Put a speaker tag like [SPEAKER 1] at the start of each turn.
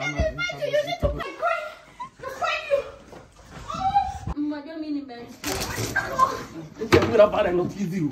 [SPEAKER 1] Mwen
[SPEAKER 2] gen mini men.
[SPEAKER 1] Mwen gen mwen apare lò kizi you.